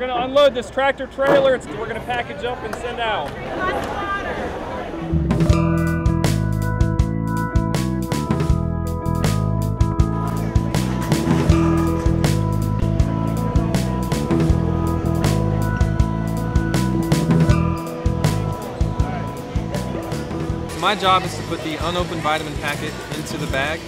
gonna unload this tractor trailer. It's, we're gonna package up and send out. My job is to put the unopened vitamin packet into the bag,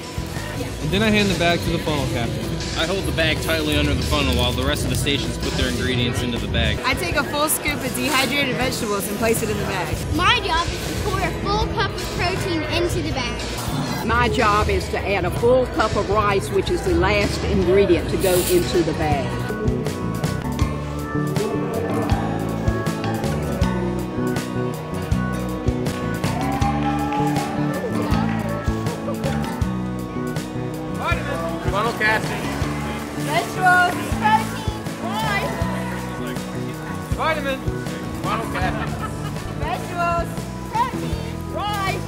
and then I hand the bag to the funnel captain. I hold the bag tightly under the funnel while the rest of the stations put their ingredients into the bag. I take a full scoop of dehydrated vegetables and place it in the bag. My job is to pour a full cup of protein into the bag. My job is to add a full cup of rice, which is the last ingredient to go into the bag. Funnel captain. Vegetables, Protein, rice, Vitamin. Funnel captain. vegetables. protein, rice.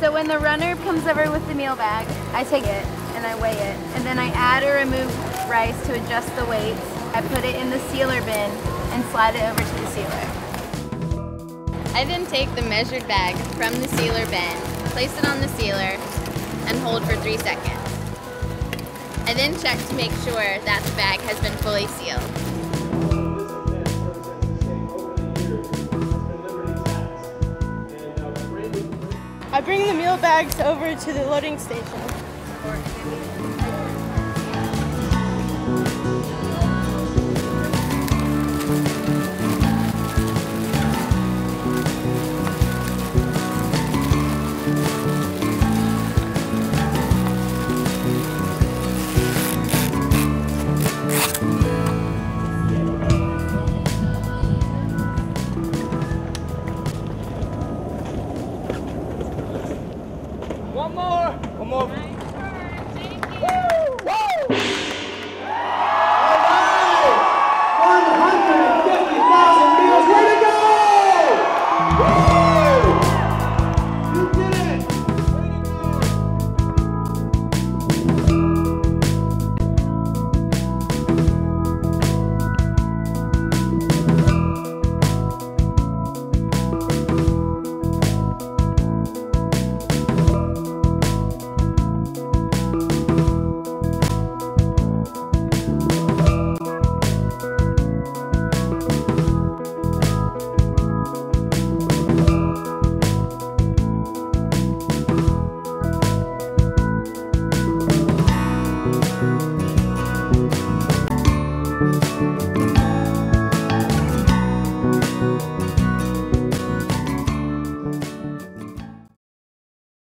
So when the runner comes over with the meal bag, I take it and I weigh it. And then I add or remove rice to adjust the weights. I put it in the sealer bin and slide it over to the sealer. I then take the measured bag from the sealer bin, place it on the sealer, and hold for three seconds. I then check to make sure that the bag has been fully sealed. I bring the meal bags over to the loading station work.